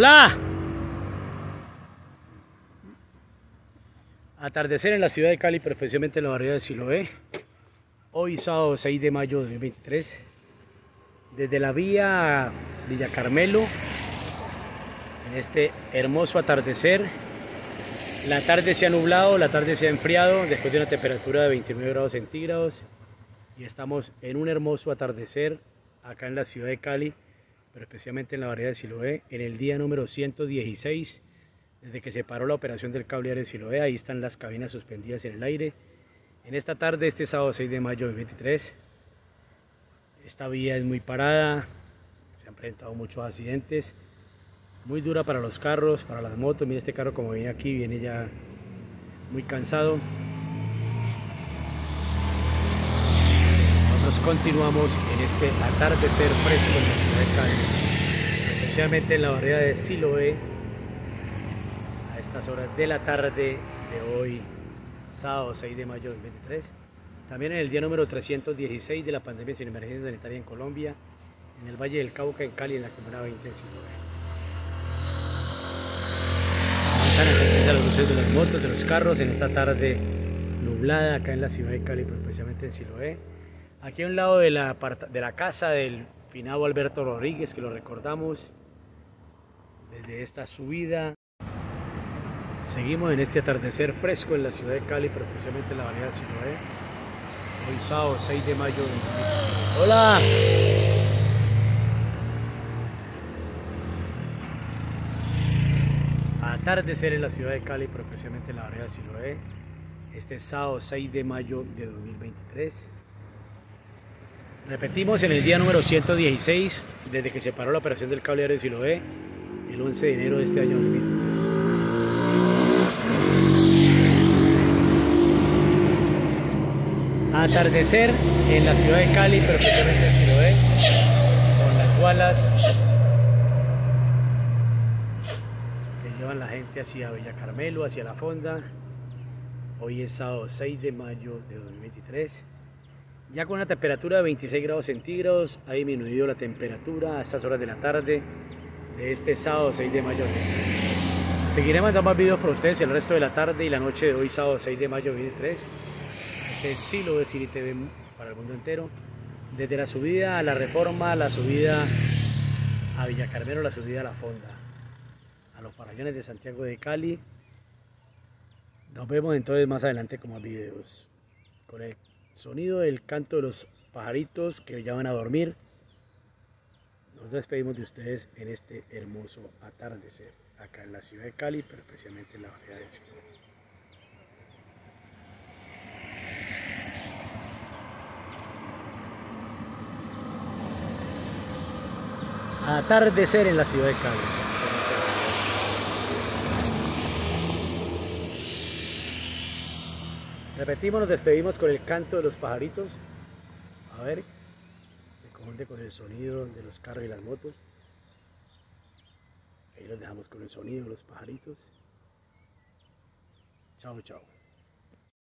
Hola. Atardecer en la ciudad de Cali, pero especialmente en la barriada de Siloé. Hoy sábado 6 de mayo de 2023. Desde la vía Villa Carmelo, en este hermoso atardecer. La tarde se ha nublado, la tarde se ha enfriado después de una temperatura de 29 grados centígrados. Y estamos en un hermoso atardecer acá en la ciudad de Cali pero especialmente en la barriada de Siloé, en el día número 116, desde que se paró la operación del cable de Siloé, ahí están las cabinas suspendidas en el aire. En esta tarde, este sábado 6 de mayo de 2023, esta vía es muy parada, se han presentado muchos accidentes, muy dura para los carros, para las motos. Mira este carro como viene aquí, viene ya muy cansado. Continuamos en este atardecer fresco en la ciudad de Cali, especialmente en la barrera de Siloé, a estas horas de la tarde de hoy, sábado 6 de mayo del 23. También en el día número 316 de la pandemia sin emergencia sanitaria en Colombia, en el Valle del Cauca, en Cali, en la Comuna 20 de Siloé. A las luces de las motos, de los carros en esta tarde nublada acá en la ciudad de Cali, pero especialmente en Siloé. Aquí a un lado de la, de la casa del finado Alberto Rodríguez, que lo recordamos desde esta subida. Seguimos en este atardecer fresco en la ciudad de Cali, pero especialmente en la variedad de Siloé. Hoy sábado 6 de mayo de ¡Hola! Atardecer en la ciudad de Cali, pero especialmente en la variedad de Siloé. Este sábado 6 de mayo de 2023. Repetimos en el día número 116, desde que se paró la operación del cable de Siloé, el 11 de enero de este año 2023. Atardecer en la ciudad de Cali, pero especialmente en Siloé, con las gualas que llevan la gente hacia Villa Carmelo, hacia la fonda. Hoy es sábado 6 de mayo de 2023. Ya con una temperatura de 26 grados centígrados ha disminuido la temperatura a estas horas de la tarde de este sábado 6 de mayo. Seguiré mandando más videos para ustedes el resto de la tarde y la noche de hoy sábado 6 de mayo de 2023. Este es Silo de City TV para el mundo entero. Desde la subida a la Reforma, la subida a Villa Carmelo, la subida a la Fonda, a los farallones de Santiago de Cali. Nos vemos entonces más adelante con más videos. Sonido del canto de los pajaritos que ya van a dormir. Nos despedimos de ustedes en este hermoso atardecer, acá en la ciudad de Cali, pero especialmente en la ciudad de Cali. Atardecer en la ciudad de Cali. Repetimos, nos despedimos con el canto de los pajaritos. A ver, se confunde con el sonido de los carros y las motos. Ahí los dejamos con el sonido de los pajaritos. Chao, chao.